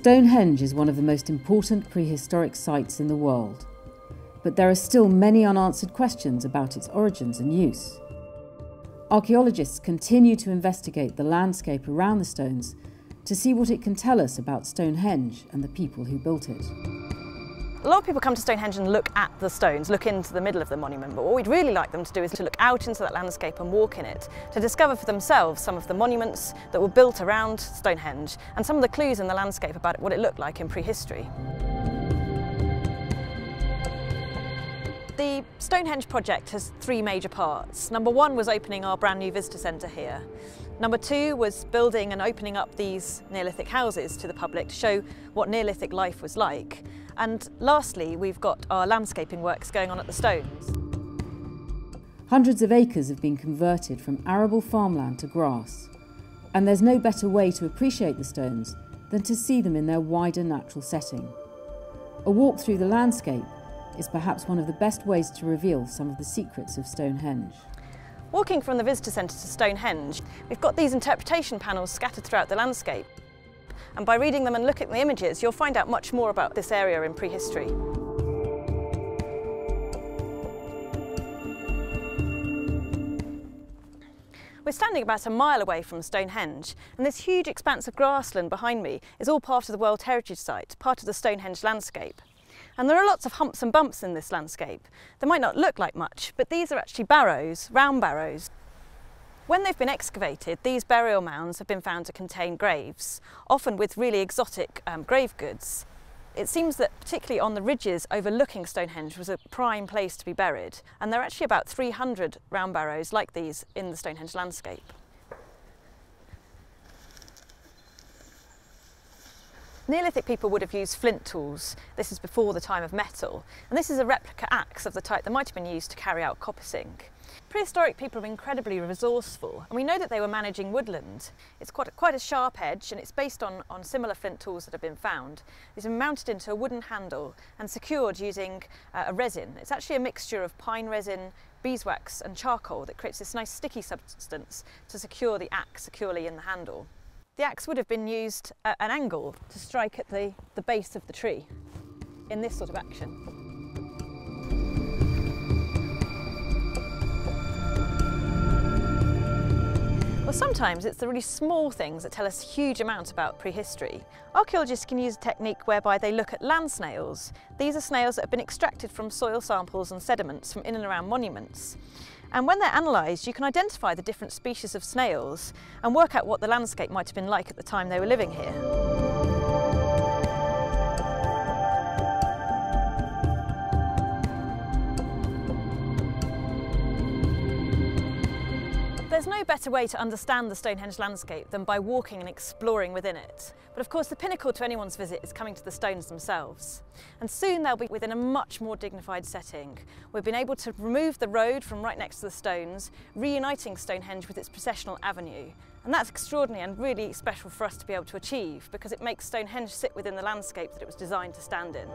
Stonehenge is one of the most important prehistoric sites in the world, but there are still many unanswered questions about its origins and use. Archaeologists continue to investigate the landscape around the stones to see what it can tell us about Stonehenge and the people who built it. A lot of people come to Stonehenge and look at the stones, look into the middle of the monument, but what we'd really like them to do is to look out into that landscape and walk in it, to discover for themselves some of the monuments that were built around Stonehenge and some of the clues in the landscape about what it looked like in prehistory. The Stonehenge project has three major parts. Number one was opening our brand new visitor centre here. Number two was building and opening up these Neolithic houses to the public to show what Neolithic life was like. And lastly, we've got our landscaping works going on at the stones. Hundreds of acres have been converted from arable farmland to grass, and there's no better way to appreciate the stones than to see them in their wider natural setting. A walk through the landscape is perhaps one of the best ways to reveal some of the secrets of Stonehenge. Walking from the visitor centre to Stonehenge, we've got these interpretation panels scattered throughout the landscape. And by reading them and looking at the images, you'll find out much more about this area in prehistory. We're standing about a mile away from Stonehenge, and this huge expanse of grassland behind me is all part of the World Heritage Site, part of the Stonehenge landscape. And there are lots of humps and bumps in this landscape. They might not look like much, but these are actually barrows, round barrows. When they've been excavated, these burial mounds have been found to contain graves, often with really exotic um, grave goods. It seems that particularly on the ridges overlooking Stonehenge was a prime place to be buried, and there are actually about 300 round barrows like these in the Stonehenge landscape. Neolithic people would have used flint tools. This is before the time of metal. And this is a replica axe of the type that might have been used to carry out coppicing. Prehistoric people are incredibly resourceful, and we know that they were managing woodland. It's quite a, quite a sharp edge, and it's based on, on similar flint tools that have been found. It's been mounted into a wooden handle and secured using uh, a resin. It's actually a mixture of pine resin, beeswax and charcoal that creates this nice sticky substance to secure the axe securely in the handle. The axe would have been used at an angle to strike at the, the base of the tree in this sort of action. Well, sometimes it's the really small things that tell us huge amounts about prehistory. Archaeologists can use a technique whereby they look at land snails. These are snails that have been extracted from soil samples and sediments from in and around monuments. And when they're analysed, you can identify the different species of snails and work out what the landscape might have been like at the time they were living here. There's no better way to understand the Stonehenge landscape than by walking and exploring within it. But of course the pinnacle to anyone's visit is coming to the stones themselves. And soon they'll be within a much more dignified setting. We've been able to remove the road from right next to the stones, reuniting Stonehenge with its processional avenue. And that's extraordinary and really special for us to be able to achieve because it makes Stonehenge sit within the landscape that it was designed to stand in.